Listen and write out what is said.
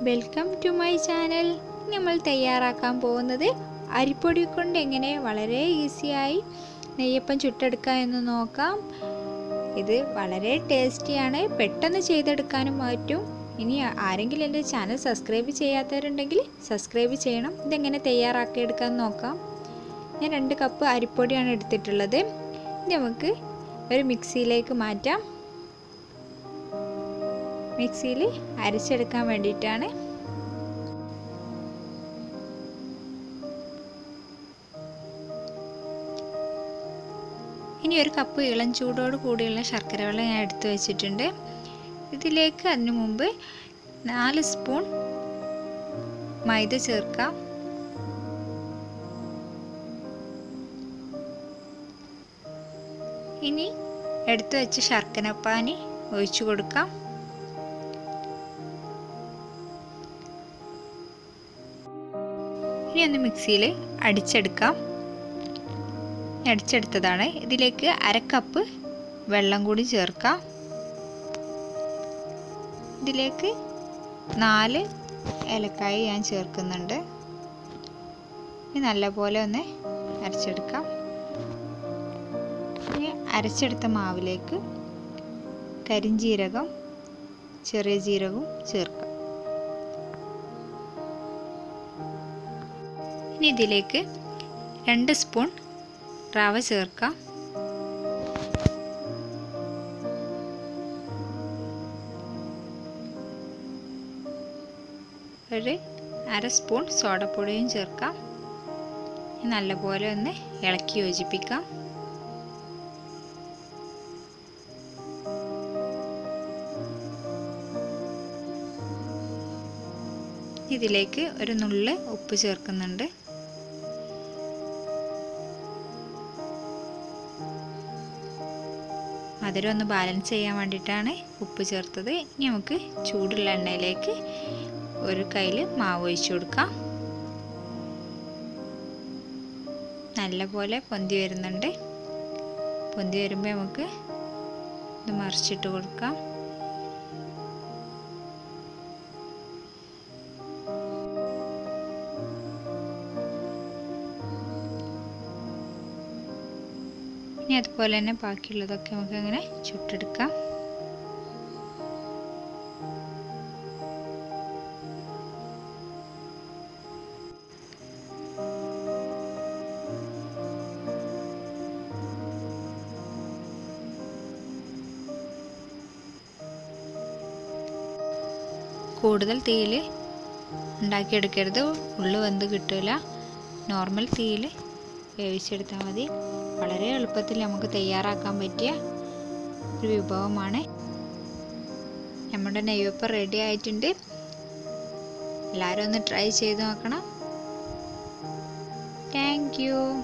Welcome to my channel നമ്മൾ തയ്യാറാക്കാൻ പോകുന്നത് അരിപ്പൊടി കൊണ്ട് എങ്ങനെ വളരെ ഈസിയായി നെയ്യപ്പം ചുട്ടെടുക്കാം എന്ന് നോക്കാം. ഇത് വളരെ ടേസ്റ്റിയാണ് പെട്ടെന്ന് ചെയ്തെടുക്കാനും പറ്റും. ഇനി ആരെങ്കിലും എന്റെ ചാനൽ സബ്സ്ക്രൈബ് ചെയ്യാത്തവരുണ്ടെങ്കിൽ സബ്സ്ക്രൈബ് ചെയ്യണം. ഇതെങ്ങനെ തയ്യാറാക്കിയെടുക്കാൻ നോക്കാം. ഞാൻ രണ്ട് കപ്പ് അരിപ്പൊടിയാണ് എടുത്തിട്ടുള്ളത്. നമുക്ക് ഒരു മിക്സിയിലേക്ക് മാറ്റാം. മിക്സിയിൽ അരച്ചെടുക്കാൻ വേണ്ടിയിട്ടാണ്. ഇനി ഒരു കപ്പ് ഇളം ചൂടോട് കൂടിയുള്ള ശർക്കര വെള്ളം ഞാൻ എടുത്തു വെച്ചിട്ടുണ്ട്. ഇതിലേക്ക് അതിനു മുമ്പ് നാല് സ്പൂൺ മൈദ ചേർക്കാം. ഇനി എടുത്തു വെച്ച ശർക്കരപ്പാനി ഒഴിച്ചു കൊടുക്കാം. ഇനി ഒന്ന് മിക്സിയിൽ അടിച്ചെടുക്കാം. അടിച്ചെടുത്തതാണ്. ഇതിലേക്ക് അര കപ്പ് വെള്ളം കൂടി ചേർക്കാം. ഇതിലേക്ക് നാല് ഏലക്കായ ഞാൻ ചേർക്കുന്നുണ്ട്. ഇനി നല്ലപോലെ ഒന്ന് അരച്ചെടുക്കാം. ഇനി അരച്ചെടുത്ത മാവിലേക്ക് കരിഞ്ചീരകം ചെറിയ ജീരകവും ചേർക്കാം. ഇനി ഇതിലേക്ക് രണ്ട് സ്പൂൺ റവ ചേർക്കാം. ഒരു അര സ്പൂൺ സോഡപ്പൊടിയും ചേർക്കാം. നല്ലപോലെ ഒന്ന് ഇളക്കി യോജിപ്പിക്കാം. ഇതിലേക്ക് ഒരു നുള്ള് ഉപ്പ് ചേർക്കുന്നുണ്ട്. മധുരം ഒന്ന് ബാലൻസ് ചെയ്യാൻ വേണ്ടിയിട്ടാണ് ഉപ്പ് ചേർത്തത്. ഇനി നമുക്ക് ചൂടുള്ള എണ്ണയിലേക്ക് ഒരു കയ്യിൽ മാവ് ഒഴിച്ചു കൊടുക്കാം. നല്ലപോലെ പൊന്തി വരുന്നുണ്ട്. പൊന്തി വരുമ്പോൾ നമുക്ക് ഇത് മറിച്ചിട്ട് കൊടുക്കാം. ഇനി അതുപോലെ തന്നെ ബാക്കിയുള്ളതൊക്കെ നമുക്ക് അങ്ങനെ ചുട്ടെടുക്കാം. കൂടുതൽ തീയിൽ ഉണ്ടാക്കിയെടുക്കരുത്. ഉള്ളു വെന്ത് കിട്ടില്ല നോർമൽ തീയിൽ വേവിച്ചെടുത്താൽ മതി. വളരെ എളുപ്പത്തിൽ നമുക്ക് തയ്യാറാക്കാൻ പറ്റിയ ഒരു വിഭവമാണ്. നമ്മുടെ നെയ്യപ്പം റെഡി ആയിട്ടുണ്ട്. എല്ലാവരും ഒന്ന് ട്രൈ ചെയ്ത് നോക്കണം. Thank you